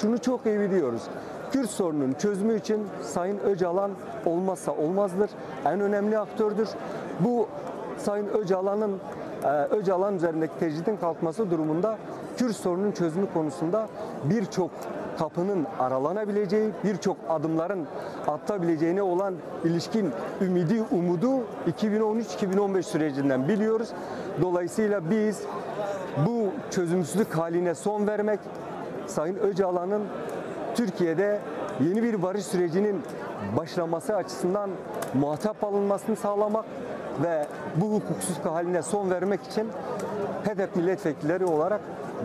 şunu çok iyi biliyoruz. Kürt sorunun çözümü için Sayın Öcalan olmazsa olmazdır. En önemli aktördür. Bu Sayın Öcalan'ın e, Öcalan üzerindeki tecridin kalkması durumunda Kürt sorunun çözümü konusunda birçok kapının aralanabileceği, birçok adımların atılabileceğine olan ilişkin ümidi, umudu 2013-2015 sürecinden biliyoruz. Dolayısıyla biz bu çözümsüzlük haline son vermek, Sayın Öcalan'ın Türkiye'de yeni bir barış sürecinin başlaması açısından muhatap alınmasını sağlamak ve bu hukuksuzluk haline son vermek için HDP milletvekilleri olarak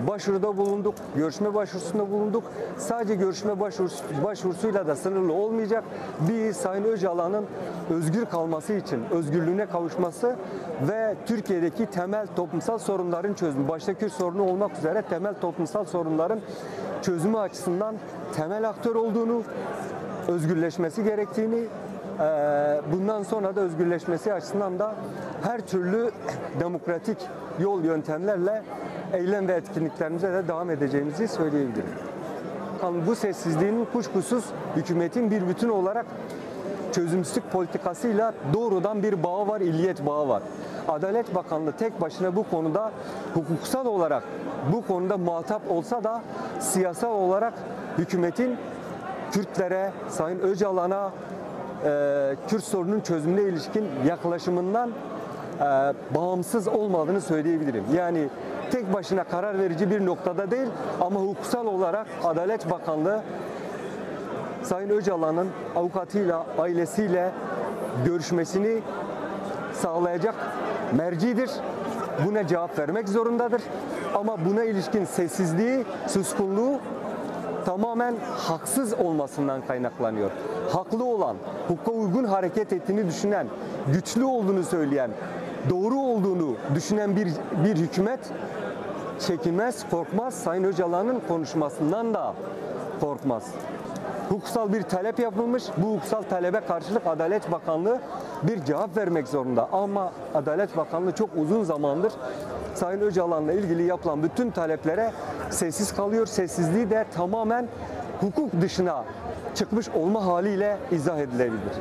başvuruda bulunduk, görüşme başvurusunda bulunduk. Sadece görüşme başvurusu, başvurusuyla da sınırlı olmayacak. Biz Sayın Öcalan'ın özgür kalması için, özgürlüğüne kavuşması ve Türkiye'deki temel toplumsal sorunların çözümü, başta Kürt sorunu olmak üzere temel toplumsal sorunların çözümü açısından temel aktör olduğunu, özgürleşmesi gerektiğini, bundan sonra da özgürleşmesi açısından da her türlü demokratik yol yöntemlerle eylem ve etkinliklerimize de devam edeceğimizi söyleyebilirim. Bakan Bu sessizliğin kuşkusuz hükümetin bir bütün olarak çözümsüzlük politikasıyla doğrudan bir bağı var, illiyet bağı var. Adalet Bakanlığı tek başına bu konuda hukuksal olarak bu konuda muhatap olsa da siyasal olarak hükümetin Kürtlere, Sayın Öcalan'a, Kürt sorunun çözümüne ilişkin yaklaşımından e, bağımsız olmadığını söyleyebilirim. Yani tek başına karar verici bir noktada değil ama hukuksal olarak Adalet Bakanlığı Sayın Öcalan'ın avukatıyla, ailesiyle görüşmesini sağlayacak mercidir. Buna cevap vermek zorundadır. Ama buna ilişkin sessizliği, suskunluğu tamamen haksız olmasından kaynaklanıyor. Haklı olan, hukuka uygun hareket ettiğini düşünen, güçlü olduğunu söyleyen, doğru olduğunu düşünen bir, bir hükümet çekinmez, korkmaz. Sayın Öcalan'ın konuşmasından da korkmaz. Hukuksal bir talep yapılmış. Bu hukuksal talebe karşılık Adalet Bakanlığı bir cevap vermek zorunda. Ama Adalet Bakanlığı çok uzun zamandır Sayın Öcalan'la ilgili yapılan bütün taleplere sessiz kalıyor. Sessizliği de tamamen hukuk dışına çıkmış olma haliyle izah edilebilir.